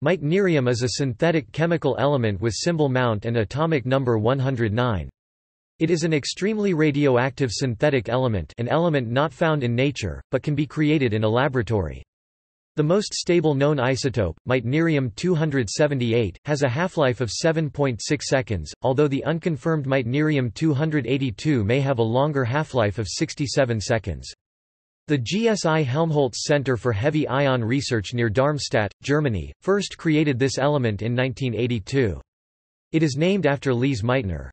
Meitnerium is a synthetic chemical element with symbol Mount and atomic number 109. It is an extremely radioactive synthetic element an element not found in nature, but can be created in a laboratory. The most stable known isotope, meitnerium-278, has a half-life of 7.6 seconds, although the unconfirmed meitnerium-282 may have a longer half-life of 67 seconds. The GSI Helmholtz Center for Heavy Ion Research near Darmstadt, Germany, first created this element in 1982. It is named after Lise Meitner.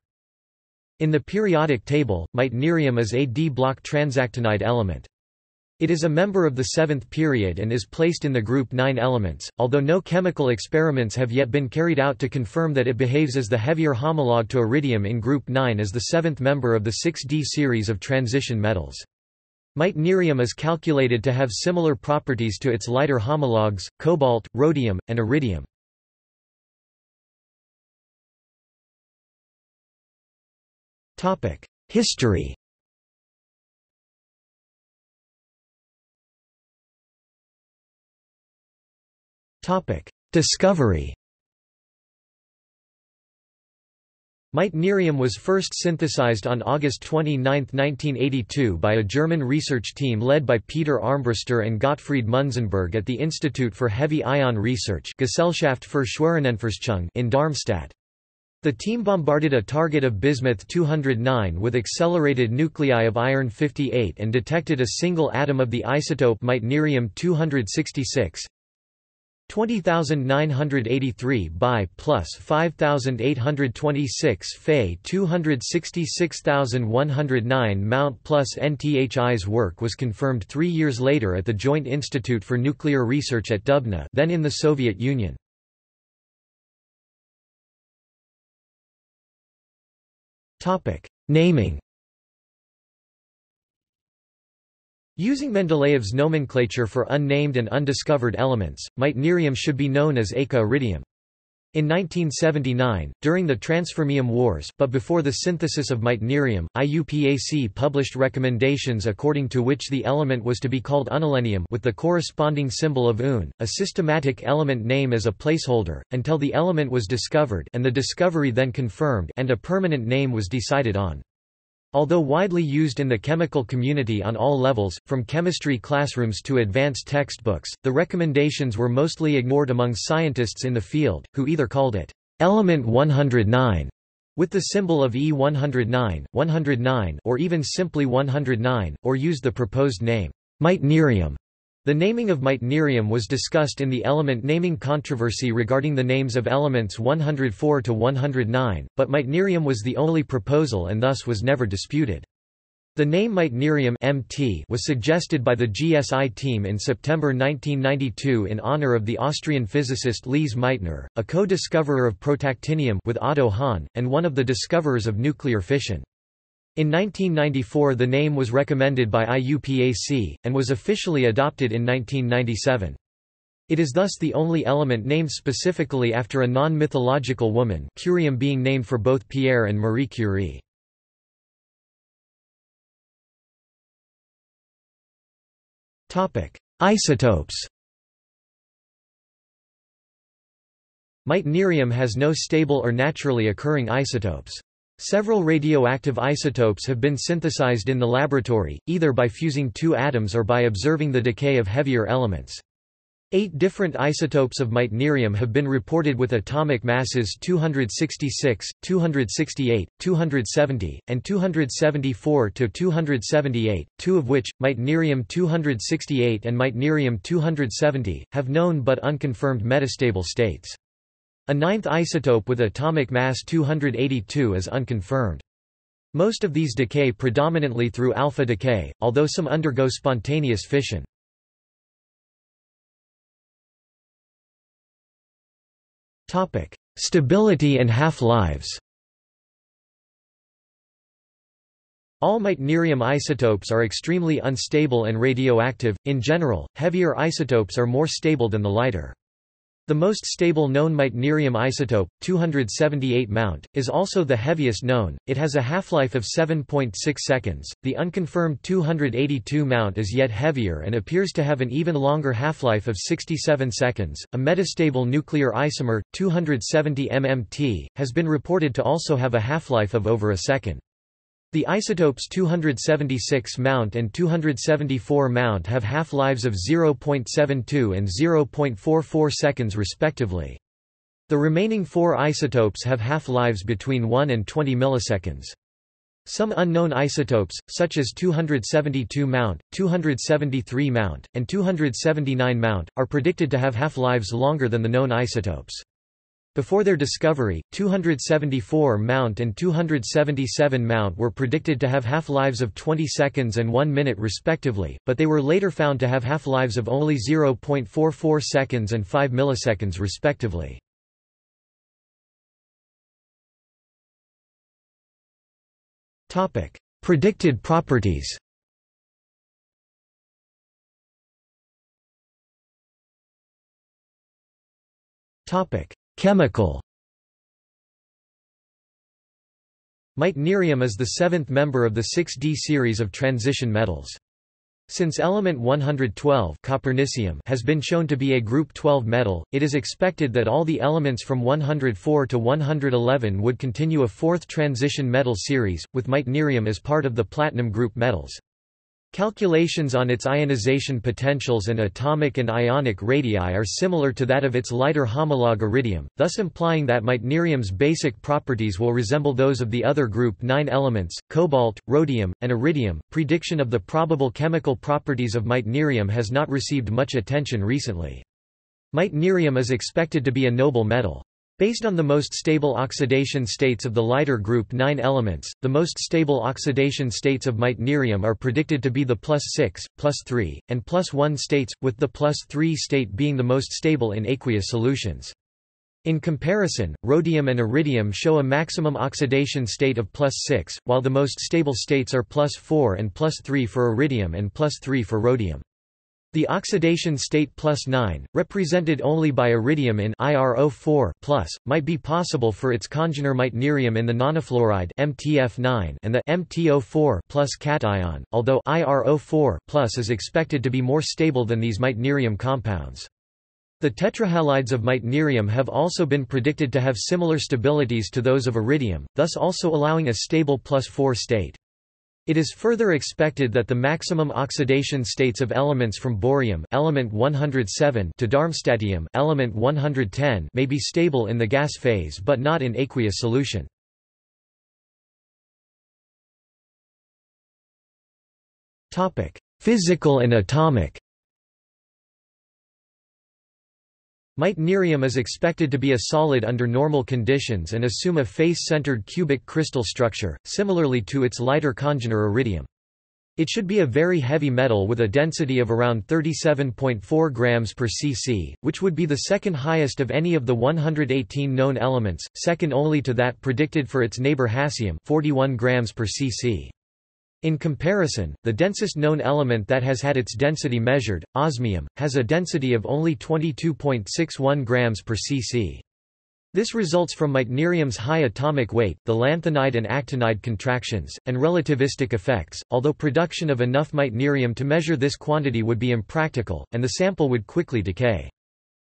In the periodic table, meitnerium is a d-block transactinide element. It is a member of the seventh period and is placed in the group 9 elements, although no chemical experiments have yet been carried out to confirm that it behaves as the heavier homologue to iridium in group 9 as the seventh member of the 6d series of transition metals. Meitnerium is calculated to have similar properties to its lighter homologues, cobalt, rhodium, and iridium. History Discovery Meitnerium was first synthesized on August 29, 1982 by a German research team led by Peter Armbruster and Gottfried Munzenberg at the Institute for Heavy Ion Research Gesellschaft für Schwerionenforschung in Darmstadt. The team bombarded a target of bismuth-209 with accelerated nuclei of iron-58 and detected a single atom of the isotope meitnerium-266, 20983 by plus 5826 Fe 266109 Mount plus NTHI's work was confirmed three years later at the Joint Institute for Nuclear Research at Dubna then in the Soviet Union. Naming Using Mendeleev's nomenclature for unnamed and undiscovered elements, meitnerium should be known as eka-iridium. In 1979, during the Transfermium Wars, but before the synthesis of meitnerium, IUPAC published recommendations according to which the element was to be called unnilennium with the corresponding symbol of Un, a systematic element name as a placeholder, until the element was discovered and the discovery then confirmed and a permanent name was decided on. Although widely used in the chemical community on all levels, from chemistry classrooms to advanced textbooks, the recommendations were mostly ignored among scientists in the field, who either called it element 109 with the symbol of E109, 109 or even simply 109, or used the proposed name meitnerium the naming of meitnerium was discussed in the element naming controversy regarding the names of elements 104 to 109, but meitnerium was the only proposal and thus was never disputed. The name meitnerium MT was suggested by the GSI team in September 1992 in honor of the Austrian physicist Lise Meitner, a co-discoverer of protactinium with Otto Hahn, and one of the discoverers of nuclear fission. In 1994 the name was recommended by IUPAC, and was officially adopted in 1997. It is thus the only element named specifically after a non-mythological woman curium being named for both Pierre and Marie Curie. Isotopes Meitnerium has no stable or naturally occurring isotopes. Several radioactive isotopes have been synthesized in the laboratory, either by fusing two atoms or by observing the decay of heavier elements. Eight different isotopes of meitnerium have been reported with atomic masses 266, 268, 270, and 274 to 278, two of which, meitnerium-268 and meitnerium-270, have known but unconfirmed metastable states. A ninth isotope with atomic mass 282 is unconfirmed. Most of these decay predominantly through alpha decay, although some undergo spontaneous fission. Topic: Stability and half-lives All meitnerium isotopes are extremely unstable and radioactive. In general, heavier isotopes are more stable than the lighter. The most stable known meitnerium isotope, 278 Mt, is also the heaviest known, it has a half-life of 7.6 seconds, the unconfirmed 282 Mt is yet heavier and appears to have an even longer half-life of 67 seconds. A metastable nuclear isomer, 270 MMT, has been reported to also have a half-life of over a second. The isotopes 276 Mt and 274 Mt have half-lives of 0.72 and 0.44 seconds respectively. The remaining four isotopes have half-lives between 1 and 20 milliseconds. Some unknown isotopes, such as 272 Mt, 273 Mt, and 279 Mt, are predicted to have half-lives longer than the known isotopes. Before their discovery, 274 Mt and 277 Mt were predicted to have half-lives of 20 seconds and 1 minute respectively, but they were later found to have half-lives of only 0.44 seconds and 5 milliseconds respectively. Predicted properties Topic: Chemical Meitnerium is the seventh member of the 6D series of transition metals. Since element 112 copernicium has been shown to be a group 12 metal, it is expected that all the elements from 104 to 111 would continue a fourth transition metal series, with meitnerium as part of the platinum group metals. Calculations on its ionization potentials and atomic and ionic radii are similar to that of its lighter homologue iridium, thus implying that meitnerium's basic properties will resemble those of the other group 9 elements, cobalt, rhodium, and iridium. Prediction of the probable chemical properties of meitnerium has not received much attention recently. Meitnerium is expected to be a noble metal. Based on the most stable oxidation states of the lighter group 9 elements, the most stable oxidation states of meitnerium are predicted to be the plus 6, plus 3, and plus 1 states, with the plus 3 state being the most stable in aqueous solutions. In comparison, rhodium and iridium show a maximum oxidation state of plus 6, while the most stable states are plus 4 and plus 3 for iridium and plus 3 for rhodium. The oxidation state plus 9, represented only by iridium in IRO4 plus, might be possible for its congener meitnerium in the nonafluoride MTF9 and the MTO4 plus cation, although IRO4 plus is expected to be more stable than these meitnerium compounds. The tetrahalides of meitnerium have also been predicted to have similar stabilities to those of iridium, thus also allowing a stable plus 4 state. It is further expected that the maximum oxidation states of elements from bohrium element 107 to darmstadtium element 110 may be stable in the gas phase but not in aqueous solution. Topic: Physical and atomic. Meitnerium is expected to be a solid under normal conditions and assume a face-centered cubic crystal structure, similarly to its lighter congener iridium. It should be a very heavy metal with a density of around 37.4 grams per cc, which would be the second highest of any of the 118 known elements, second only to that predicted for its neighbor hassium 41 grams per cc. In comparison, the densest known element that has had its density measured, osmium, has a density of only 22.61 grams per cc. This results from meitnerium's high atomic weight, the lanthanide and actinide contractions, and relativistic effects, although production of enough meitnerium to measure this quantity would be impractical, and the sample would quickly decay.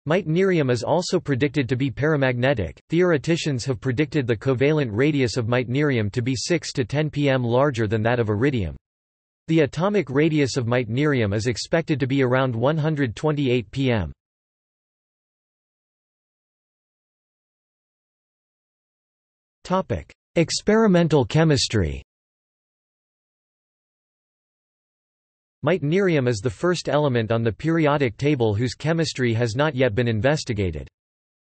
Meitnerium is also predicted to be paramagnetic. Theoreticians have predicted the covalent radius of meitnerium to be 6 to 10 pm larger than that of iridium. The atomic radius of meitnerium is expected to be around 128 pm. Experimental chemistry. Meitnerium is the first element on the periodic table whose chemistry has not yet been investigated.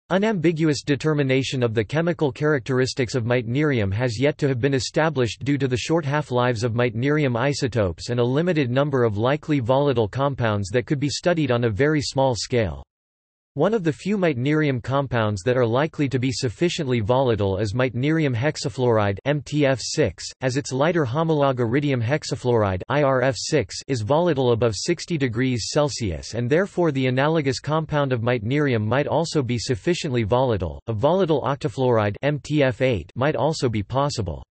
Unambiguous determination of the chemical characteristics of meitnerium has yet to have been established due to the short half-lives of meitnerium isotopes and a limited number of likely volatile compounds that could be studied on a very small scale. One of the few meitnerium compounds that are likely to be sufficiently volatile is meitnerium hexafluoride MTF6, as its lighter homologue iridium hexafluoride IRF6 is volatile above 60 degrees Celsius and therefore the analogous compound of meitnerium might also be sufficiently volatile. A volatile octafluoride MTF8 might also be possible.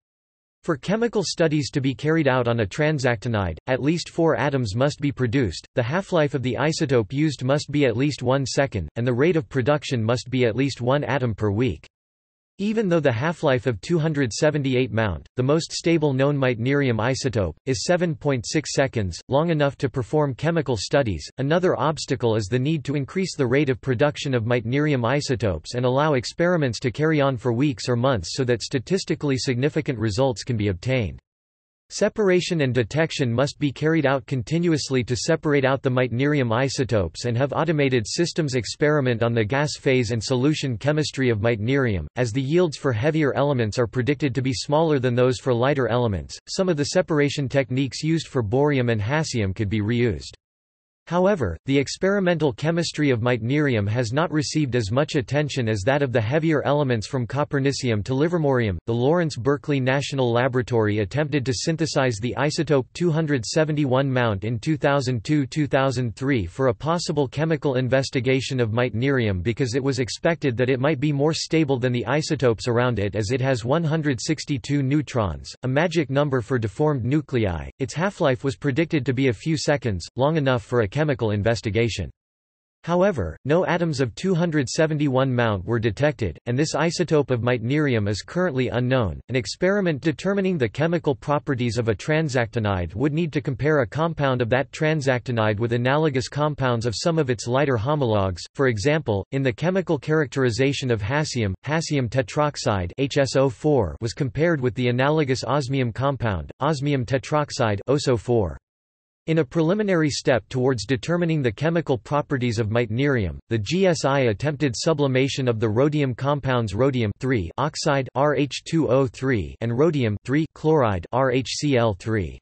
For chemical studies to be carried out on a transactinide, at least four atoms must be produced, the half-life of the isotope used must be at least one second, and the rate of production must be at least one atom per week. Even though the half-life of 278 Mt, the most stable known meitnerium isotope, is 7.6 seconds, long enough to perform chemical studies, another obstacle is the need to increase the rate of production of meitnerium isotopes and allow experiments to carry on for weeks or months so that statistically significant results can be obtained. Separation and detection must be carried out continuously to separate out the meitnerium isotopes and have automated systems experiment on the gas phase and solution chemistry of meitnerium, as the yields for heavier elements are predicted to be smaller than those for lighter elements. Some of the separation techniques used for bohrium and hassium could be reused. However, the experimental chemistry of meitnerium has not received as much attention as that of the heavier elements from copernicium to livermorium. The Lawrence Berkeley National Laboratory attempted to synthesize the isotope 271 Mt in 2002-2003 for a possible chemical investigation of meitnerium because it was expected that it might be more stable than the isotopes around it as it has 162 neutrons, a magic number for deformed nuclei. Its half-life was predicted to be a few seconds, long enough for a chemical investigation. However, no atoms of 271 Mt were detected, and this isotope of meitnerium is currently unknown. An experiment determining the chemical properties of a transactinide would need to compare a compound of that transactinide with analogous compounds of some of its lighter homologues. For example, in the chemical characterization of hassium, hassium tetroxide (HSO4) was compared with the analogous osmium compound, osmium tetroxide (OSO4). In a preliminary step towards determining the chemical properties of meitnerium, the GSI attempted sublimation of the rhodium compounds rhodium oxide RH2O3 and rhodium chloride RHCl3.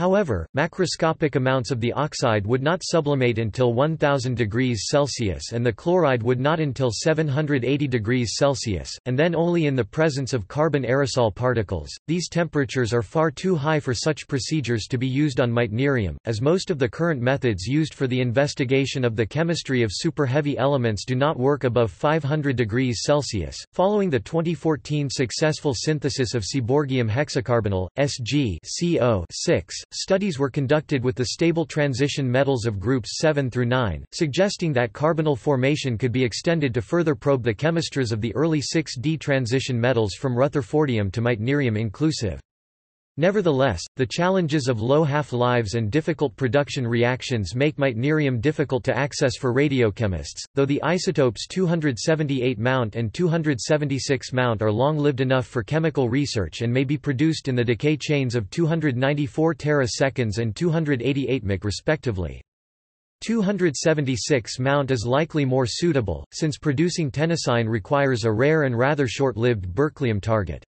However, macroscopic amounts of the oxide would not sublimate until 1000 degrees Celsius and the chloride would not until 780 degrees Celsius, and then only in the presence of carbon aerosol particles. These temperatures are far too high for such procedures to be used on meitnerium, as most of the current methods used for the investigation of the chemistry of superheavy elements do not work above 500 degrees Celsius. Following the 2014 successful synthesis of seaborgium hexacarbonyl, Sg CO6, studies were conducted with the stable transition metals of groups 7 through 9, suggesting that carbonyl formation could be extended to further probe the chemistries of the early 6D transition metals from rutherfordium to meitnerium inclusive. Nevertheless, the challenges of low half-lives and difficult production reactions make meitnerium difficult to access for radiochemists, though the isotopes 278 Mt and 276 Mt are long-lived enough for chemical research and may be produced in the decay chains of 294 teraseconds and 288 mc respectively. 276 Mt is likely more suitable, since producing tennessine requires a rare and rather short-lived berkelium target.